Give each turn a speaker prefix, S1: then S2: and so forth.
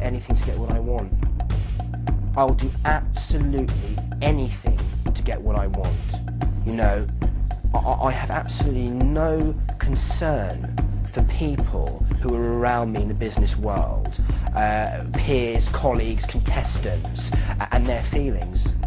S1: anything to get what I want. I will do absolutely anything to get what I want. You know, I, I have absolutely no concern for people who are around me in the business world, uh, peers, colleagues, contestants, and their feelings.